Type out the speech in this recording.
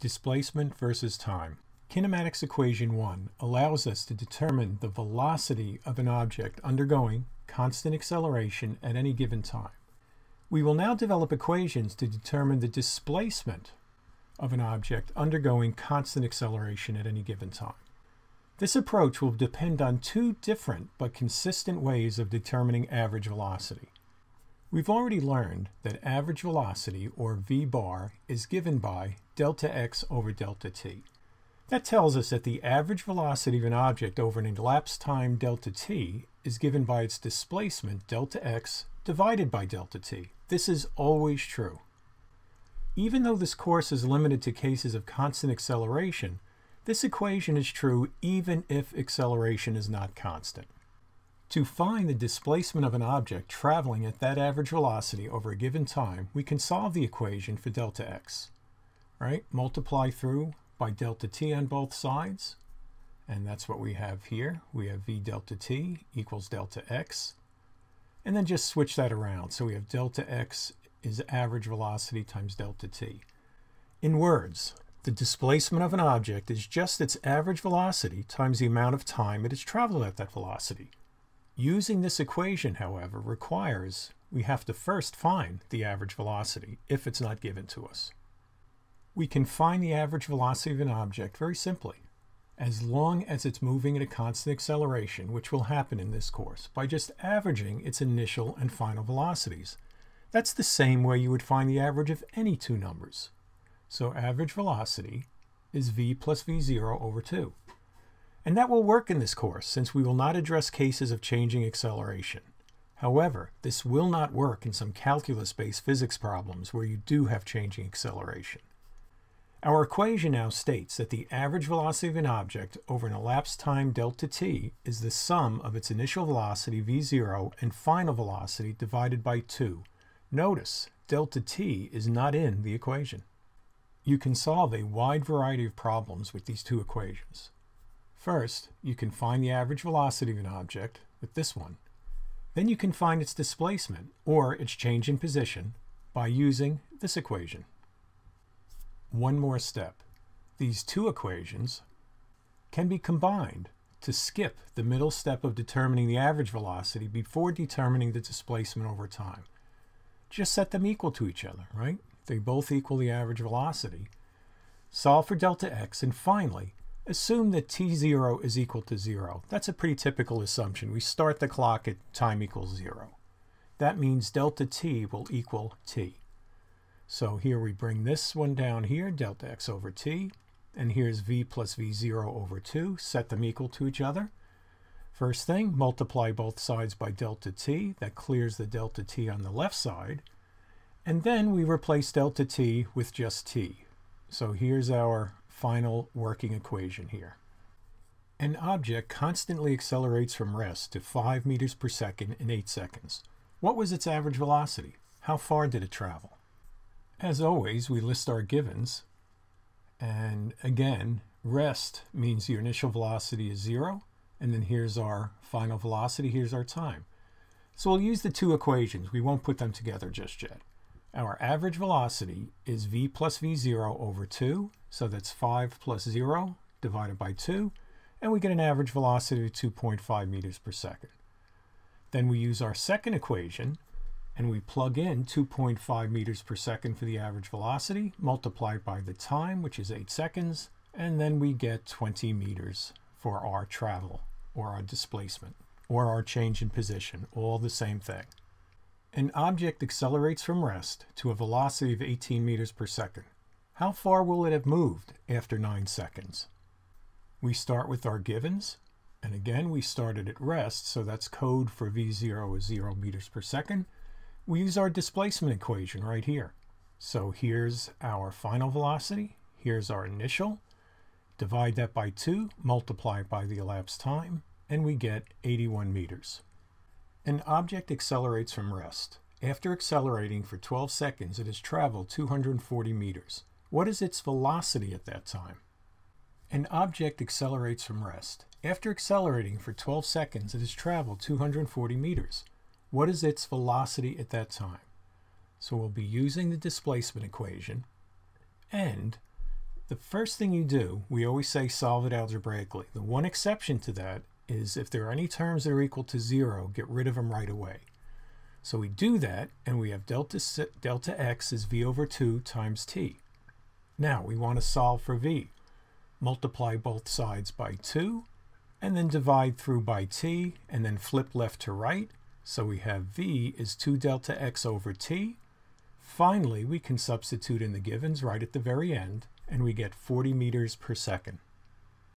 Displacement versus time. Kinematics equation 1 allows us to determine the velocity of an object undergoing constant acceleration at any given time. We will now develop equations to determine the displacement of an object undergoing constant acceleration at any given time. This approach will depend on two different but consistent ways of determining average velocity. We've already learned that average velocity, or v bar, is given by delta x over delta t. That tells us that the average velocity of an object over an elapsed time delta t is given by its displacement delta x divided by delta t. This is always true. Even though this course is limited to cases of constant acceleration, this equation is true even if acceleration is not constant. To find the displacement of an object traveling at that average velocity over a given time, we can solve the equation for delta x. Right? Multiply through by delta t on both sides, and that's what we have here. We have v delta t equals delta x, and then just switch that around. So we have delta x is average velocity times delta t. In words, the displacement of an object is just its average velocity times the amount of time it has traveled at that velocity. Using this equation, however, requires we have to first find the average velocity if it's not given to us. We can find the average velocity of an object very simply, as long as it's moving at a constant acceleration, which will happen in this course, by just averaging its initial and final velocities. That's the same way you would find the average of any two numbers. So average velocity is v plus v0 over 2. And that will work in this course since we will not address cases of changing acceleration. However, this will not work in some calculus-based physics problems where you do have changing acceleration. Our equation now states that the average velocity of an object over an elapsed time delta t is the sum of its initial velocity v0 and final velocity divided by 2. Notice, delta t is not in the equation. You can solve a wide variety of problems with these two equations. First, you can find the average velocity of an object with this one. Then you can find its displacement, or its change in position, by using this equation. One more step. These two equations can be combined to skip the middle step of determining the average velocity before determining the displacement over time. Just set them equal to each other, right? They both equal the average velocity. Solve for delta x, and finally, Assume that t0 is equal to 0. That's a pretty typical assumption. We start the clock at time equals 0. That means delta t will equal t. So here we bring this one down here, delta x over t, and here's v plus v0 over 2. Set them equal to each other. First thing, multiply both sides by delta t. That clears the delta t on the left side. And then we replace delta t with just t. So here's our final working equation here. An object constantly accelerates from rest to 5 meters per second in 8 seconds. What was its average velocity? How far did it travel? As always, we list our givens. And again, rest means your initial velocity is 0. And then here's our final velocity. Here's our time. So we'll use the two equations. We won't put them together just yet. Our average velocity is v plus v0 over 2, so that's 5 plus 0 divided by 2, and we get an average velocity of 2.5 meters per second. Then we use our second equation, and we plug in 2.5 meters per second for the average velocity, multiplied by the time, which is 8 seconds, and then we get 20 meters for our travel, or our displacement, or our change in position, all the same thing. An object accelerates from rest to a velocity of 18 meters per second. How far will it have moved after 9 seconds? We start with our givens, and again we started at rest, so that's code for v0 is 0 meters per second. We use our displacement equation right here. So here's our final velocity, here's our initial, divide that by 2, multiply by the elapsed time, and we get 81 meters. An object accelerates from rest. After accelerating for 12 seconds, it has traveled 240 meters. What is its velocity at that time? An object accelerates from rest. After accelerating for 12 seconds, it has traveled 240 meters. What is its velocity at that time? So we'll be using the displacement equation, and The first thing you do, we always say solve it algebraically. The one exception to that is if there are any terms that are equal to zero, get rid of them right away. So we do that, and we have delta, delta x is v over 2 times t. Now we want to solve for v. Multiply both sides by 2, and then divide through by t, and then flip left to right. So we have v is 2 delta x over t. Finally, we can substitute in the givens right at the very end, and we get 40 meters per second.